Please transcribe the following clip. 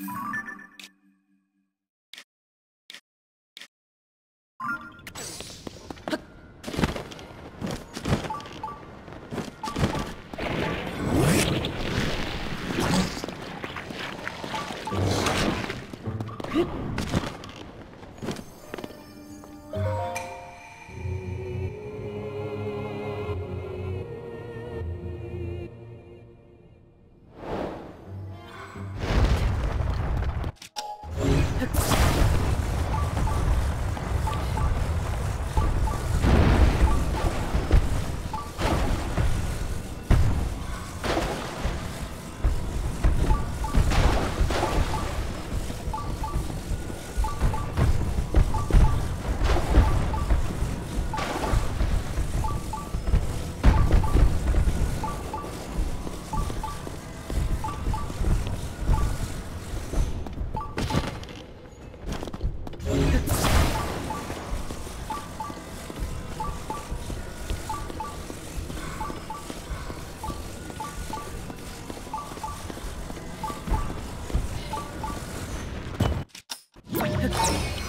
you Okay.